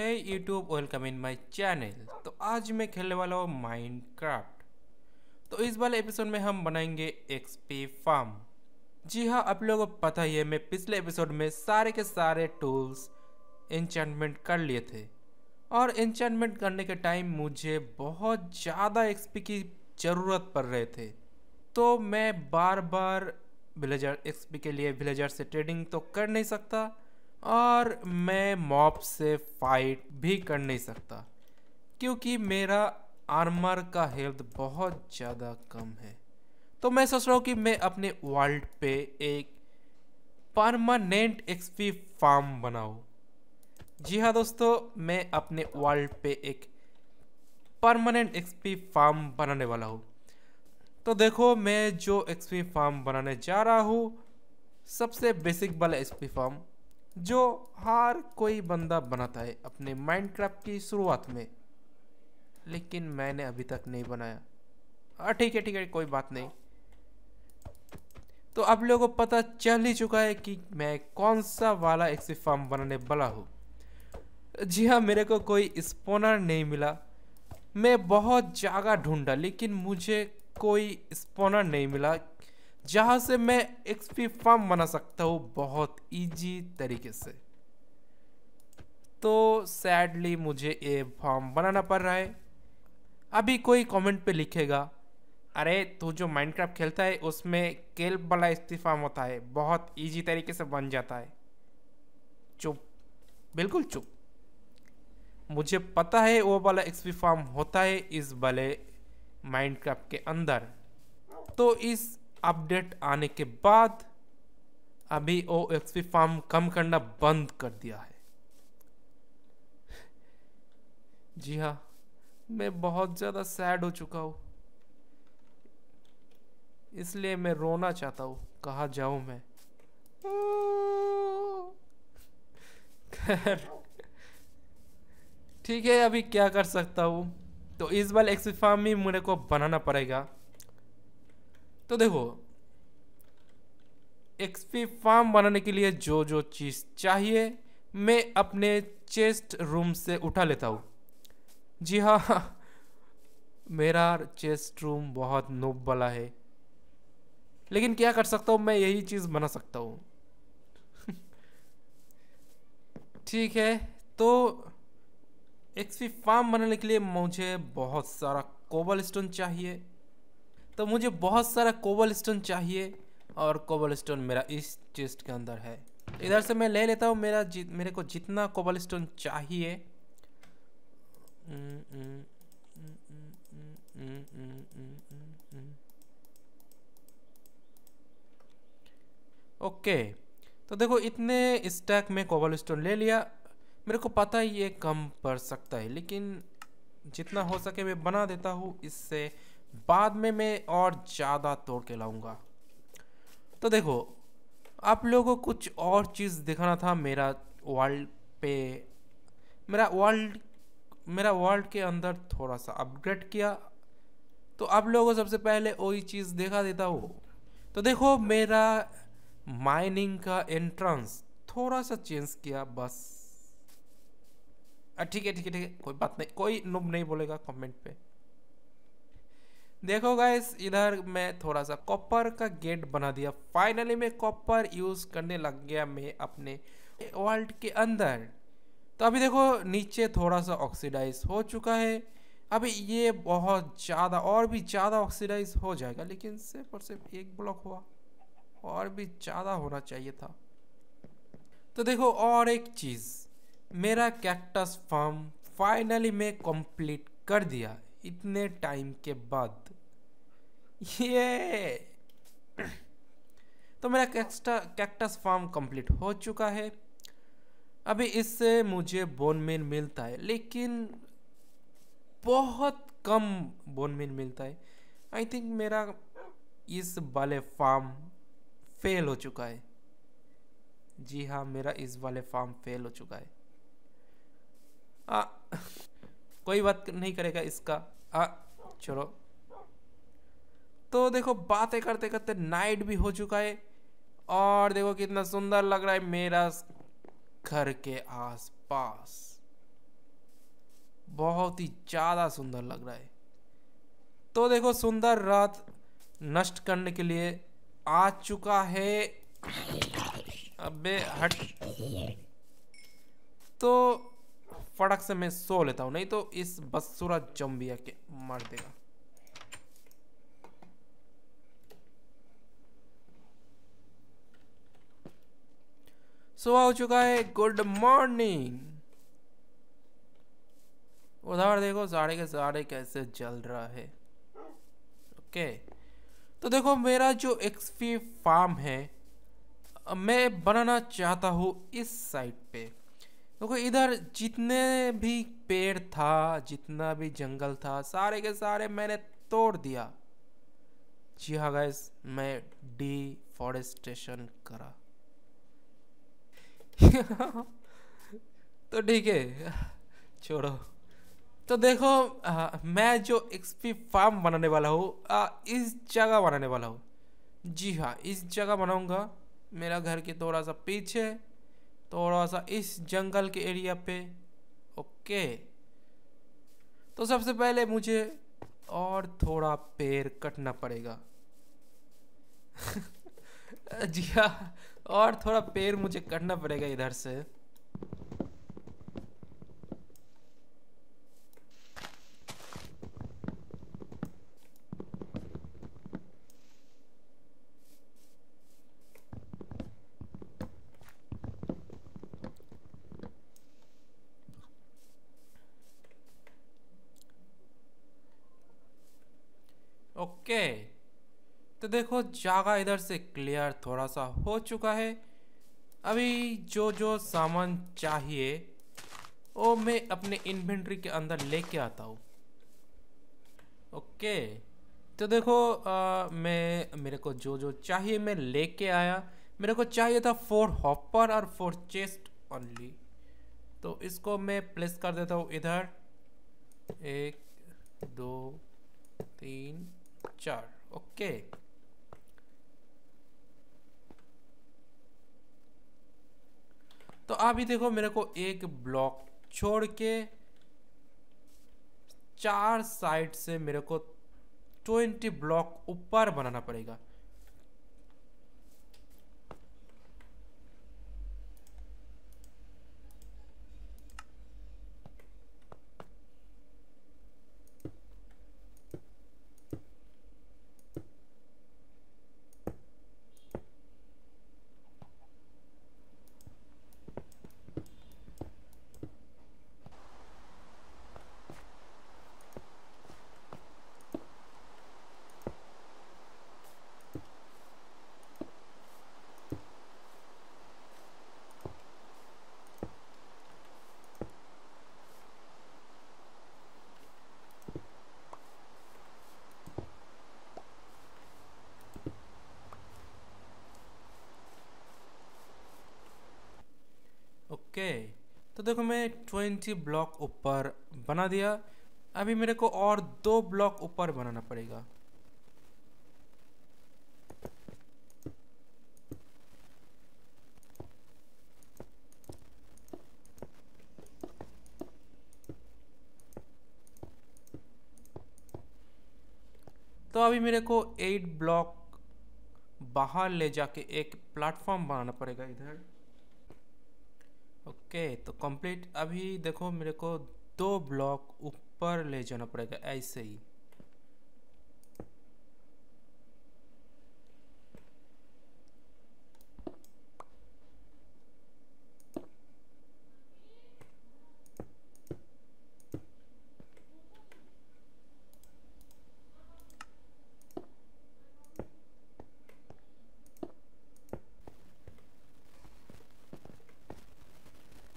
है YouTube welcome in my channel तो आज मैं खेलने वाला हूँ माइनक्राफ्ट तो इस वाले एपिसोड में हम बनाएँगे एक्सपी फार्म जी हाँ आप लोगों को पता ही है, मैं पिछले एपिसोड में सारे के सारे टूल्स इंचमेंट कर लिए थे। और इंचमेंट करने के टाइम मुझे बहुत ज़्यादा एक्सपी की ज़रूरत पड़ रहे थे। तो मैं बार बार विलेजर एक्सपी के लिए विलेजर से ट्रेडिंग तो कर नहीं सकता। और मैं मॉब से फाइट भी कर नहीं सकता, क्योंकि मेरा आर्मर का हेल्थ बहुत ज़्यादा कम है। तो मैं सोच रहा हूँ कि मैं अपने वर्ल्ड पे एक परमानेंट एक्सपी फार्म बनाऊँ। जी हाँ दोस्तों, मैं अपने वर्ल्ड पे एक परमानेंट एक्सपी फार्म बनाने वाला हूँ। तो देखो, मैं जो एक्सपी फार्म बनाने जा रहा हूँ, सबसे बेसिक वाला एक्सपी फार्म जो हर कोई बंदा बनाता है अपने माइनक्राफ्ट की शुरुआत में। लेकिन मैंने अभी तक नहीं बनाया। हाँ ठीक है ठीक है, कोई बात नहीं। तो आप लोगों को पता चल ही चुका है कि मैं कौन सा वाला एक्सी फार्म बनाने वाला हूँ। जी हाँ मेरे को कोई स्पोनर नहीं मिला। मैं बहुत जगह ढूंढा, लेकिन मुझे कोई स्पोनर नहीं मिला। जहाँ से मैं एक्सपी फार्म बना सकता हूँ बहुत इजी तरीके से। तो सैडली मुझे ये फॉर्म बनाना पड़ रहा है। अभी कोई कमेंट पे लिखेगा, अरे, तू जो माइनक्राफ्ट खेलता है, उसमें केल्प वाला इस्तीफाम होता है, बहुत इजी तरीके से बन जाता है। चुप, बिल्कुल चुप। मुझे पता है वो वाला एक्सपी फार्म होता है इस वाले माइनक्राफ्ट के अंदर। तो इस अपडेट आने के बाद अभी ओ एक्सपी फार्म कम करना बंद कर दिया है। जी हाँ मैं बहुत ज़्यादा सैड हो चुका हूँ। इसलिए मैं रोना चाहता हूँ, कहा जाऊँ मैं? खैर, ठीक है, अभी क्या कर सकता हूँ? तो इस बार एक्सपी फार्म ही मेरे को बनाना पड़ेगा। तो देखो एक्सपी फार्म बनाने के लिए जो जो चीज़ चाहिए, मैं अपने चेस्ट रूम से उठा लेता हूँ। जी हाँ मेरा चेस्ट रूम बहुत नोब वाला है। लेकिन क्या कर सकता हूँ, मैं यही चीज़ बना सकता हूँ। ठीक है तो एक्सपी फार्म बनाने के लिए मुझे बहुत सारा कोबल स्टोन चाहिए। तो मुझे बहुत सारा कोबल स्टोन चाहिए और कोबल स्टोन मेरा इस चेस्ट के अंदर है। इधर से मैं ले लेता हूँ, मेरा मेरे को जितना कोबल स्टोन चाहिए। ओके तो देखो इतने स्टैक में कोबल स्टोन ले लिया। मेरे को पता है ये कम पड़ सकता है, लेकिन जितना हो सके मैं बना देता हूँ, इससे बाद में मैं और ज़्यादा तोड़ के लाऊँगा। तो देखो, आप लोगों को कुछ और चीज़ दिखाना था मेरा वर्ल्ड पे। मेरा वर्ल्ड मेरा वर्ल्ड के अंदर थोड़ा सा अपग्रेड किया। तो आप लोगों को सबसे पहले वही चीज़ देखा देता हूँ। तो देखो, मेरा माइनिंग का एंट्रेंस थोड़ा सा चेंज किया, बस। ठीक है ठीक है ठीक है, कोई बात नहीं, कोई नुब नहीं बोलेगा कमेंट पे। देखो गाइस इधर मैं थोड़ा सा कॉपर का गेट बना दिया। फाइनली मैं कॉपर यूज़ करने लग गया मैं अपने वर्ल्ड के अंदर। तो अभी देखो, नीचे थोड़ा सा ऑक्सीडाइज हो चुका है। अभी ये बहुत ज़्यादा और भी ज़्यादा ऑक्सीडाइज हो जाएगा, लेकिन सिर्फ़ और सिर्फ़ एक ब्लॉक हुआ। और भी ज़्यादा होना चाहिए था। तो देखो, और एक चीज़। मेरा कैक्टस फार्म फाइनली मैं कंप्लीट कर दिया, इतने टाइम के बाद। ये। तो मेरा कैक्टा कैक्टस फार्म कंप्लीट हो चुका है। अभी इससे मुझे बोन मिलता है लेकिन बहुत कम बोन मिलता है। आई थिंक मेरा इस वाले फार्म फेल हो चुका है। जी हाँ मेरा इस वाले फार्म फेल हो चुका है। आ, कोई बात नहीं करेगा इसका। आ चलो। तो देखो बातें करते करते नाइट भी हो चुका है। और देखो कितना सुंदर लग रहा है मेरा घर के आसपास। बहुत ही ज़्यादा सुंदर लग रहा है। तो देखो सुंदर रात नष्ट करने के लिए आ चुका है। अबे हट। तो फटक से मैं सो लेता हूँ, नहीं तो इस बदसूरा जम्बिया के मार देगा सुबह हो चुका है गुड मॉर्निंग। उधर देखो, साढ़े के साढ़े कैसे जल रहा है। ओके तो देखो मेरा जो एक्सपी फार्म है, मैं बनाना चाहता हूँ इस साइड पे। देखो इधर जितने भी पेड़ था, जितना भी जंगल था, सारे के सारे मैंने तोड़ दिया। जी हाँ गैस मैं डिफॉरेस्टेशन करा। तो ठीक है छोड़ो। तो देखो आ, मैं जो एक्सपी फार्म बनाने वाला हूँ इस जगह बनाने वाला हूँ। जी हाँ इस जगह बनाऊँगा। मेरा घर के थोड़ा सा पीछे थोड़ा सा इस जंगल के एरिया पे। ओके। तो सबसे पहले मुझे और थोड़ा पेड़ कटना पड़ेगा। जी हाँ और थोड़ा पेड़ मुझे कटना पड़ेगा इधर से। ओके। तो देखो जगह इधर से क्लियर थोड़ा सा हो चुका है। अभी जो जो सामान चाहिए वो मैं अपने इन्वेंट्री के अंदर लेके आता हूँ। ओके तो देखो आ, मैं मेरे को जो जो चाहिए मैं लेके आया। मेरे को चाहिए था फोर हॉपर और फोर चेस्ट ओनली तो इसको मैं प्लेस कर देता हूँ इधर। एक दो तीन चार। ओके तो अभी देखो मेरे को एक ब्लॉक छोड़ के चार साइड से मेरे को ट्वेंटी ब्लॉक ऊपर बनाना पड़ेगा ओके तो देखो मैं ट्वेंटी ब्लॉक ऊपर बना दिया। अभी मेरे को और दो ब्लॉक ऊपर बनाना पड़ेगा। तो अभी मेरे को एट ब्लॉक बाहर ले जाके एक प्लेटफॉर्म बनाना पड़ेगा इधर। ओके तो कंप्लीट अभी देखो मेरे को दो ब्लॉक ऊपर ले जाना पड़ेगा, ऐसे ही।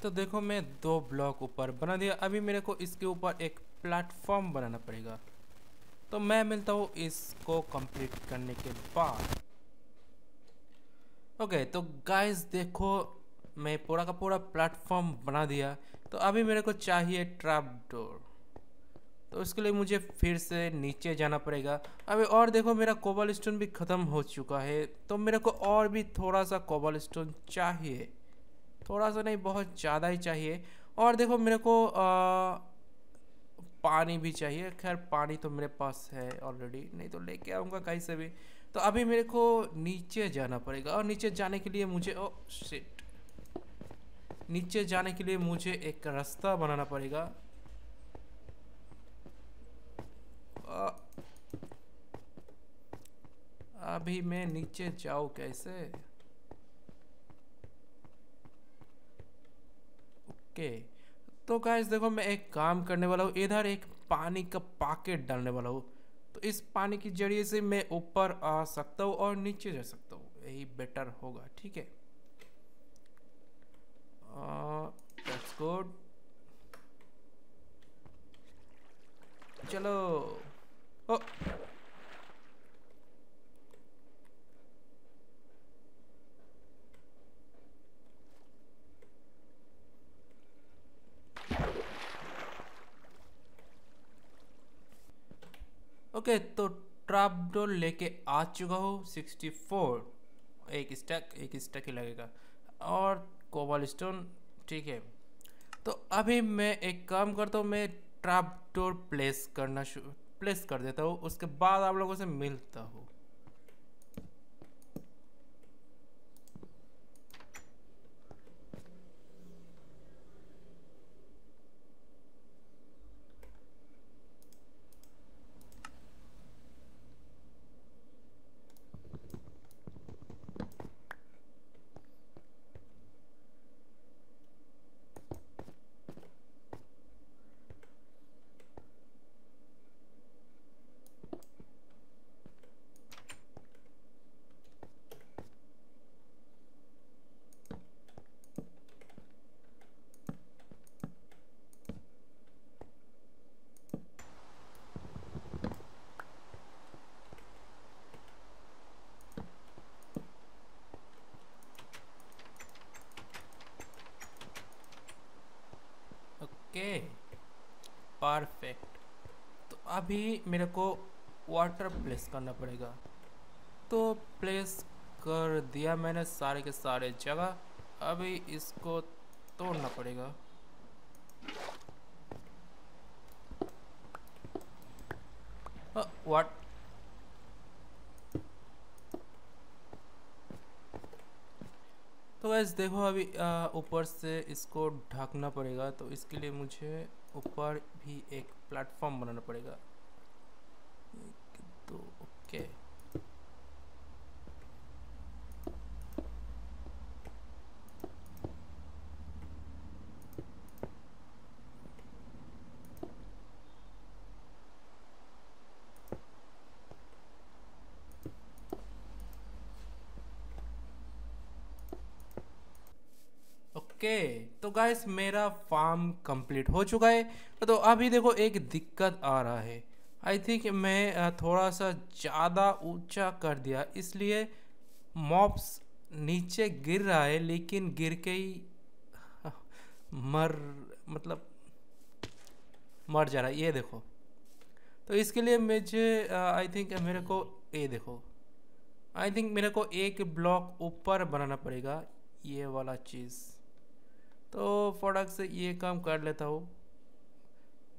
तो देखो मैं दो ब्लॉक ऊपर बना दिया। अभी मेरे को इसके ऊपर एक प्लेटफॉर्म बनाना पड़ेगा। तो मैं मिलता हूँ इसको कंप्लीट करने के बाद। ओके तो गाइस देखो, मैं पूरा का पूरा प्लेटफॉर्म बना दिया। तो अभी मेरे को चाहिए ट्रैप डोर तो उसके लिए मुझे फिर से नीचे जाना पड़ेगा। अभी और देखो, मेरा कोबल स्टोन भी ख़त्म हो चुका है। तो मेरे को और भी थोड़ा सा कोबल स्टोन चाहिए। थोड़ा सा नहीं बहुत ज़्यादा ही चाहिए। और देखो मेरे को आ, पानी भी चाहिए। खैर पानी तो मेरे पास है ऑलरेडी नहीं तो लेके आऊँगा कहीं से भी। तो अभी मेरे को नीचे जाना पड़ेगा। और नीचे जाने के लिए मुझे ओ शिट नीचे जाने के लिए मुझे एक रास्ता बनाना पड़ेगा। अभी मैं नीचे जाऊँ कैसे? ओके तो गाइस देखो, मैं एक काम करने वाला हूँ। इधर एक पानी का पाकेट डालने वाला हूँ। तो इस पानी के ज़रिए से मैं ऊपर आ सकता हूँ और नीचे जा सकता हूँ। यही बेटर होगा, ठीक है? गुड चलो। ओ ओके तो ट्रैप डोर लेके आ चुका हूँ सिक्सटी फोर एक स्टैक एक स्टैक ही लगेगा। और कोबल स्टोन ठीक है। तो अभी मैं एक काम करता हूँ, मैं ट्रैप डोर प्लेस करना प्लेस कर देता हूँ, उसके बाद आप लोगों से मिलता हूँ। ओके। परफेक्ट। तो अभी मेरे को वाटर प्लेस करना पड़ेगा। तो प्लेस कर दिया मैंने सारे के सारे जगह। अभी इसको तोड़ना पड़ेगा। व्हाट वैसे देखो अभी ऊपर से इसको ढकना पड़ेगा तो इसके लिए मुझे ऊपर भी एक प्लेटफॉर्म बनाना पड़ेगा। एक, दो ओके ओके तो गाइस मेरा फार्म कंप्लीट हो चुका है। तो अभी देखो, एक दिक्कत आ रहा है। आई थिंक मैं थोड़ा सा ज़्यादा ऊँचा कर दिया। इसलिए मॉप्स नीचे गिर रहा है, लेकिन गिर के ही, मर मतलब मर जा रहा है। ये देखो। तो इसके लिए मुझे आई थिंक मेरे को ये देखो। आई थिंक मेरे को एक ब्लॉक ऊपर बनाना पड़ेगा, ये वाला चीज़। तो फटाक से ये काम कर लेता हूँ।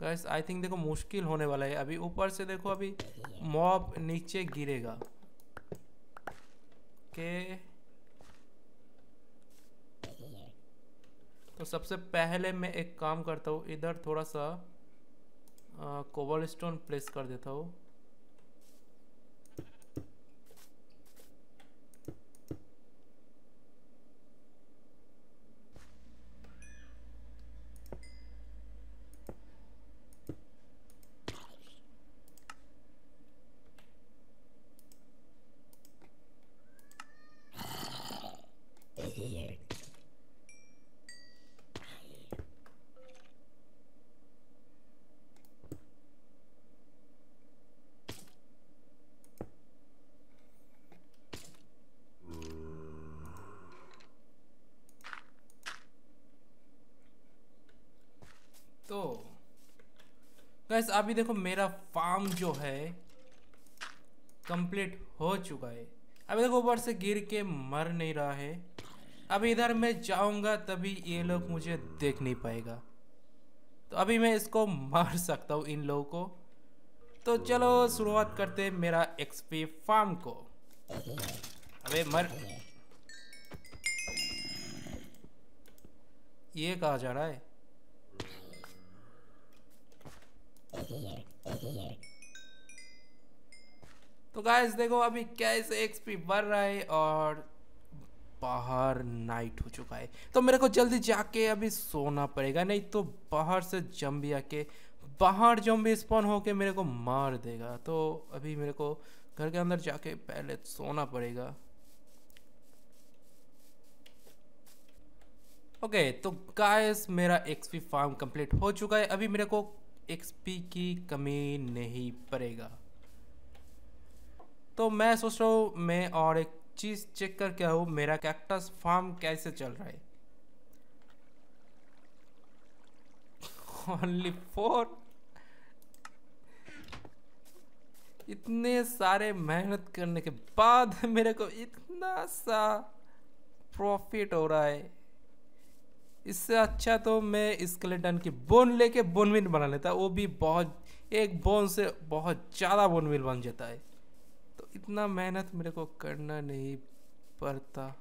गैस आई थिंक देखो मुश्किल होने वाला है। अभी ऊपर से देखो अभी मॉब नीचे गिरेगा। के तो सबसे पहले मैं एक काम करता हूँ। इधर थोड़ा सा कोबल स्टोन प्लेस कर देता हूँ। गैस अभी देखो मेरा फार्म जो है कंप्लीट हो चुका है। अभी देखो ऊपर से गिर के मर नहीं रहा है। अब इधर मैं जाऊँगा तभी ये लोग मुझे देख नहीं पाएगा। तो अभी मैं इसको मार सकता हूँ इन लोगों को। तो चलो शुरुआत करते हैं मेरा एक्सपी फार्म को। अबे मर। ये कहा जा रहा है? तो गाइस देखो अभी कैसे एक्सपी बढ़ रहा है और बाहर नाइट हो चुका है। तो मेरे को जल्दी जाके अभी सोना पड़ेगा नहीं तो बाहर से जम्बी आके बाहर जम्बी स्पॉन होके मेरे को मार देगा। तो अभी मेरे को घर के अंदर जाके पहले सोना पड़ेगा। ओके okay, तो गाइस मेरा एक्सपी फार्म कंप्लीट हो चुका है। अभी मेरे को एक्सपी की कमी नहीं पड़ेगा। तो मैं सोच रहा हूँ, मैं और एक चीज़ चेक कर क्या हूँ मेरा कैक्टस फार्म कैसे चल रहा है। ओनली फोर इतने सारे मेहनत करने के बाद मेरे को इतना सा प्रॉफिट हो रहा है। इससे अच्छा तो मैं स्केलेटन की बोन लेके बोनविन बना लेता, वो भी बहुत, एक बोन से बहुत ज़्यादा बोनविन बन जाता है। तो इतना मेहनत मेरे को करना नहीं पड़ता।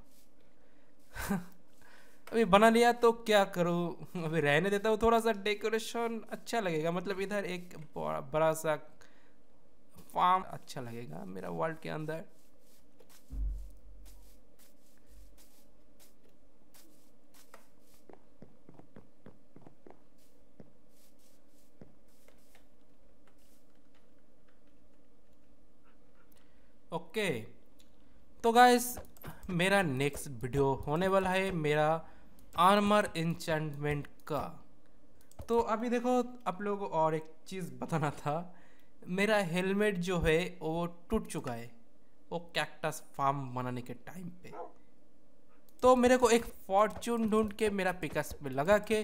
अभी बना लिया तो क्या करूँ? अभी रहने देता हूँ थोड़ा सा, डेकोरेशन अच्छा लगेगा मतलब इधर एक बड़ा सा फार्म अच्छा लगेगा मेरा वर्ल्ड के अंदर। ओके। तो गाइस मेरा नेक्स्ट वीडियो होने वाला है मेरा आर्मर इंचमेंट का। तो अभी देखो, आप लोगों को और एक चीज़ बताना था। मेरा हेलमेट जो है, वो टूट चुका है। वो कैक्टस फार्म बनाने के टाइम पे। तो मेरे को एक फॉर्चून ढूंढ के मेरा पिकस पे लगा के,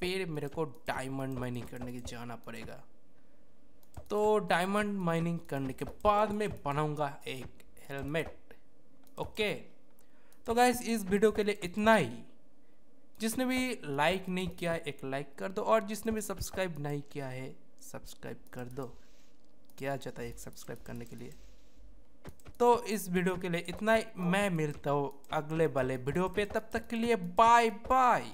फिर मेरे को डायमंड माइनिंग करने के जाना पड़ेगा। तो डायमंड माइनिंग करने के बाद मैं बनाऊँगा एक हेलमेट ओके तो गैस इस वीडियो के लिए इतना ही। जिसने भी लाइक नहीं किया, एक लाइक कर दो और जिसने भी सब्सक्राइब नहीं किया है सब्सक्राइब कर दो। क्या चाहता है एक सब्सक्राइब करने के लिए? तो इस वीडियो के लिए इतना ही। मैं मिलता हूँ अगले वाले वीडियो पे। तब तक के लिए बाय बाय